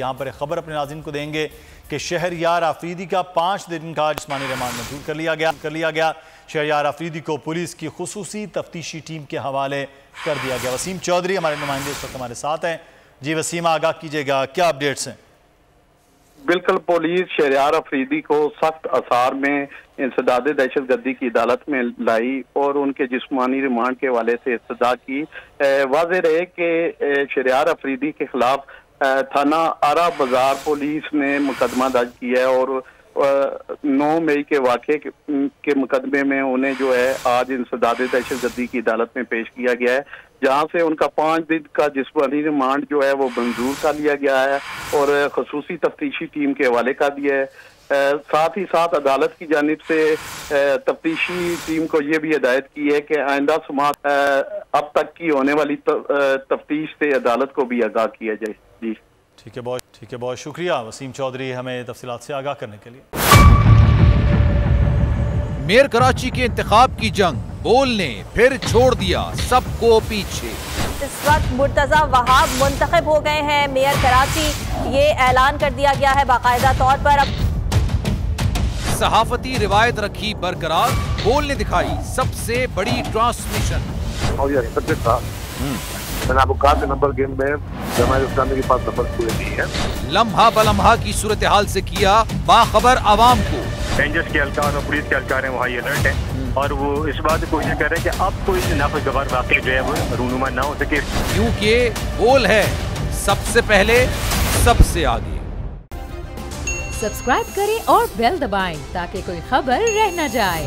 यहाँ पर एक खबर अपने नाजिन को देंगे कि शहरयार आफरीदी का पाँच दिन का जिसमानी रिमांड मंजूर कर लिया गया, कर लिया गया। शहरयार आफरीदी को पुलिस की खसूसी तफ्तीशी टीम के हवाले कर दिया गया। वसीम चौधरी हमारे नुमाइंदे इस वक्त हमारे साथ हैं। जी वसीम, आगाह कीजिएगा, क्या अपडेट्स हैं? बिल्कुल, पुलिस शहरियार अफरीदी को सख्त आसार में इंसदाद दहशत गर्दी की अदालत में लाई और उनके जिसमानी रिमांड के हवाले से इस्तः की। वाज रहे कि शहरियार अफरीदी के खिलाफ थाना आरा बाज़ार पुलिस ने मुकदमा दर्ज किया है और नौ मई के वाक़े के मुकदमे में उन्हें जो है आज इंसदाद दहशत गर्दी की अदालत में पेश किया गया है जहाँ से उनका पाँच दिन का जिसमानी रिमांड जो है वो मंजूर कर लिया गया है और खसूसी तफ्तीशी टीम के हवाले कर दिया है। आ, साथ ही साथ अदालत की जानब से तफ्तीशी टीम को ये भी हदायत की है कि आइंदा समात अब तक की होने वाली तफ्तीश से अदालत को भी आगाह किया जाए। जी। ठीक है बहुत ठीक है बहुत शुक्रिया। वसीम चौधरी हमें तफसीत से आगाह करने के लिए। मेयर कराची के इंतखाब की जंग बोल ने फिर छोड़ दिया सबको पीछे। इस वक्त मुर्तजा वहाब मुंतखब हो गए हैं। मेयर कराची ये ऐलान कर दिया गया है बाकायदा तौर पर। अब सहाफती रिवायत रखी बरकरार बोल ने दिखाई सबसे बड़ी ट्रांसमिशन मैंने आपको कहा था नंबर गेम में जमात इस्लामी के पास नंबर पूरे नहीं है। लम्हा बलम्हा की सूरत हाल से किया बाखबर आवाम को। रेंजर्स के एहलकार और पुलिस के एहलकार हैं वहाँ ये अलर्ट है। और वो इस बात को कोशिश कर रहे हैं कि अब कोई नाखुशगवार वाक़ जो है वो रूनुमा ना हो सके। क्योंकि बोल है सबसे पहले सबसे आगे। सब्सक्राइब करें और बेल दबाएँ ताकि कोई खबर रह न जाए।